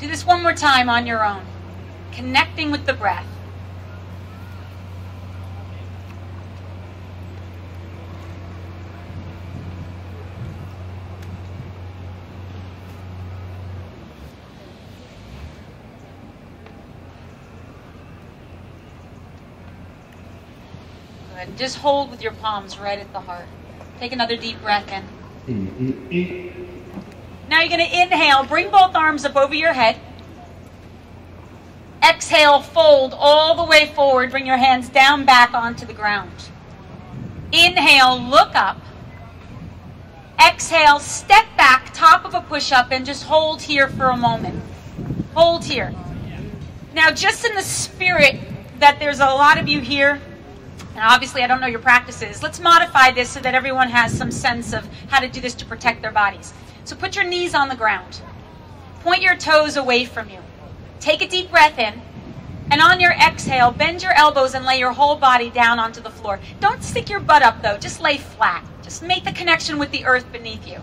Do this one more time on your own, connecting with the breath. Good. Just hold with your palms right at the heart. Take another deep breath in. Mm-hmm. Now you're going to inhale, bring both arms up over your head. Exhale, fold all the way forward. Bring your hands down back onto the ground. Inhale, look up. Exhale, step back, top of a push up, and just hold here for a moment. Hold here. Now, just in the spirit that there's a lot of you here, and obviously I don't know your practices, let's modify this so that everyone has some sense of how to do this to protect their bodies. So put your knees on the ground. Point your toes away from you. Take a deep breath in. And on your exhale, bend your elbows and lay your whole body down onto the floor. Don't stick your butt up though, just lay flat. Just make the connection with the earth beneath you.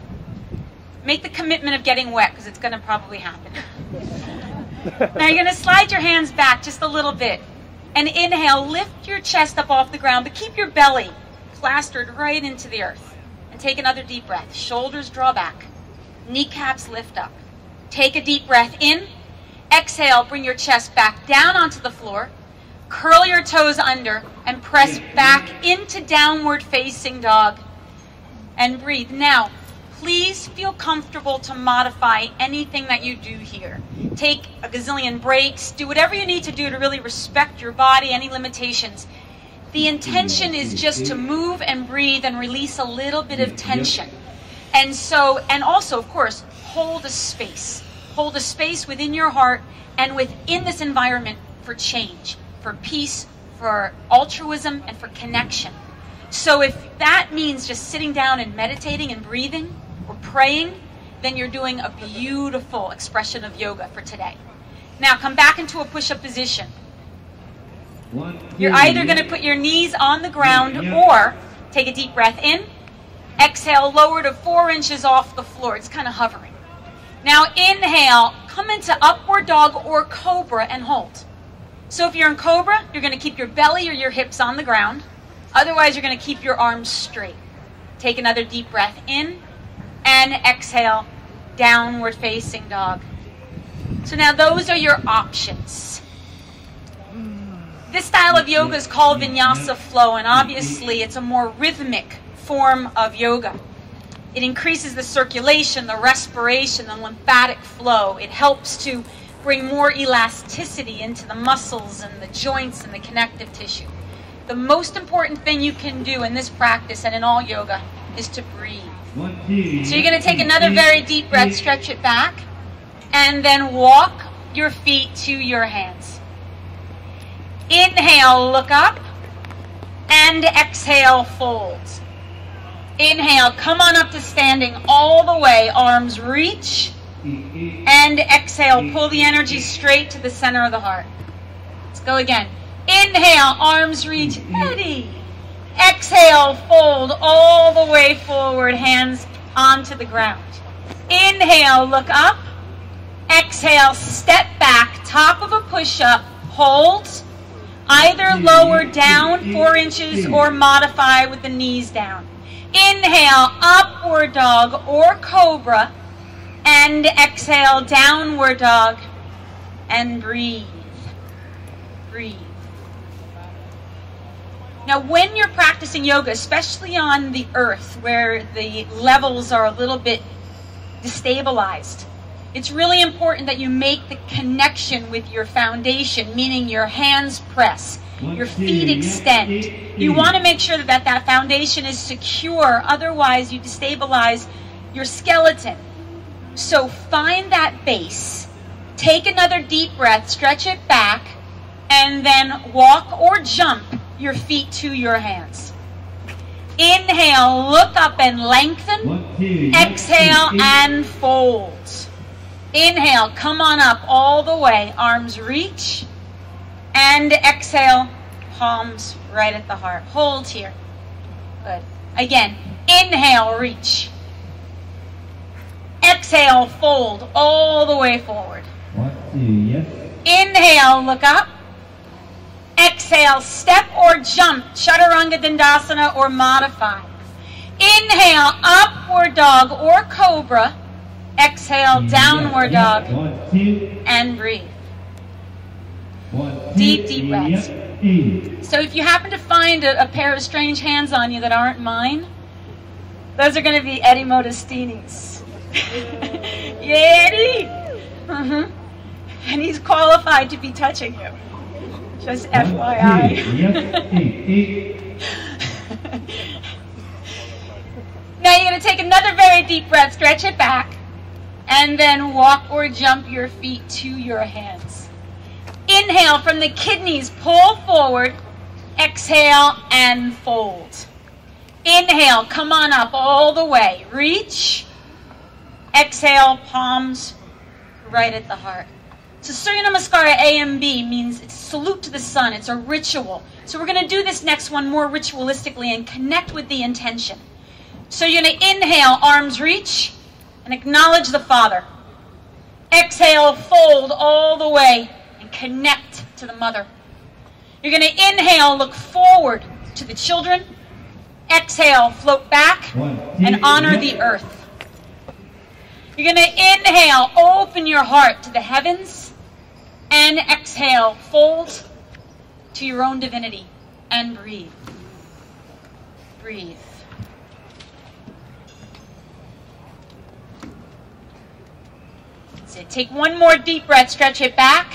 Make the commitment of getting wet because it's going to probably happen. now you're going to slide your hands back just a little bit. And inhale, lift your chest up off the ground, but keep your belly plastered right into the earth. And take another deep breath. Shoulders draw back. Kneecaps lift up. Take a deep breath in. Exhale, bring your chest back down onto the floor. Curl your toes under and press back into downward facing dog. And breathe. Now, please feel comfortable to modify anything that you do here. Take a gazillion breaks, do whatever you need to do to really respect your body, any limitations. The intention is just to move and breathe and release a little bit of tension. And so, and also, of course, hold a space. Hold a space within your heart and within this environment for change, for peace, for altruism, and for connection. So if that means just sitting down and meditating and breathing or praying, then you're doing a beautiful expression of yoga for today. Now come back into a push up position. You're either going to put your knees on the ground or take a deep breath in. Exhale, lower to four inches off the floor. It's kind of hovering. Now inhale, come into upward dog or cobra and hold. So if you're in cobra, you're going to keep your belly or your hips on the ground. Otherwise, you're going to keep your arms straight. Take another deep breath in and exhale, downward facing dog. So now those are your options. This style of yoga is called vinyasa flow, and obviously it's a more rhythmic form of yoga. It increases the circulation, the respiration, the lymphatic flow. It helps to bring more elasticity into the muscles and the joints and the connective tissue. The most important thing you can do in this practice and in all yoga is to breathe. So you're going to take another very deep breath, stretch it back, and then walk your feet to your hands. Inhale, look up, and exhale, fold. Inhale, come on up to standing all the way, arms reach, and exhale, pull the energy straight to the center of the heart. Let's go again. Inhale, arms reach, ready. Exhale, fold all the way forward, hands onto the ground. Inhale, look up. Exhale, step back, top of a push up, hold. Either lower down four inches or modify with the knees down. Inhale, upward dog or cobra. And exhale, downward dog. And breathe. Breathe. Now, when you're practicing yoga, especially on the earth where the levels are a little bit destabilized, it's really important that you make the connection with your foundation, meaning your hands press, your feet extend. You want to make sure that that foundation is secure, otherwise, you destabilize your skeleton. So, find that base, take another deep breath, stretch it back, and then walk or jump your feet to your hands. Inhale, look up and lengthen. Exhale and fold. Inhale, come on up all the way. Arms reach. And exhale, palms right at the heart. Hold here. Good. Again, inhale, reach. Exhale, fold all the way forward. et yes. Inhale, look up. Exhale, step or jump, Chaturanga Dandasana or modify. Inhale, upward dog or cobra. Exhale, downward dog, One, two, and breathe. Deep, deep breaths. So if you happen to find a, a pair of strange hands on you that aren't mine, those are going to be Eddie Modestini's. yeah, Eddie! Mm -hmm. And he's qualified to be touching you. Just FYI. now you're going to take another very deep breath, stretch it back, and then walk or jump your feet to your hands. Inhale from the kidneys, pull forward. Exhale and fold. Inhale, come on up all the way. Reach. Exhale, palms right at the heart. So Surya Namaskara A and B means it's salute to the sun. It's a ritual. So we're going to do this next one more ritualistically and connect with the intention. So you're going to inhale, arms reach, and acknowledge the Father. Exhale, fold all the way and connect to the Mother. You're going to inhale, look forward to the children. Exhale, float back One, two, and honor the earth. You're going to inhale, open your heart to the heavens, and exhale, fold to your own divinity, and breathe. Breathe. That's it. Take one more deep breath, stretch it back,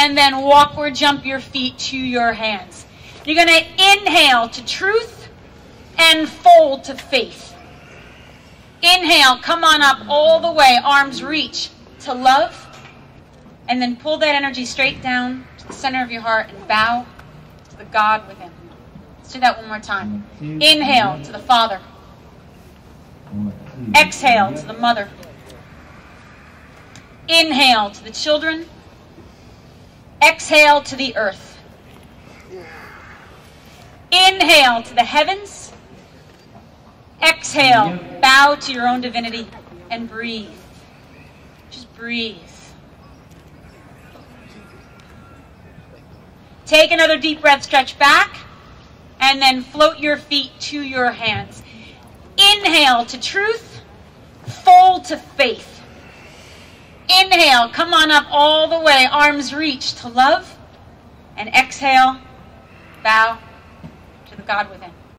and then walk or jump your feet to your hands. You're going to inhale to truth and fold to faith. Inhale, come on up all the way, arms reach to love, and then pull that energy straight down to the center of your heart and bow to the God within. Let's do that one more time. Inhale to the Father, exhale to the Mother, inhale to the children, exhale to the earth. Inhale to the heavens. Exhale, bow to your own divinity and breathe. Just breathe. Take another deep breath, stretch back, and then float your feet to your hands. Inhale to truth, fold to faith. Inhale, come on up all the way, arms reach to love, and exhale, bow to the God within.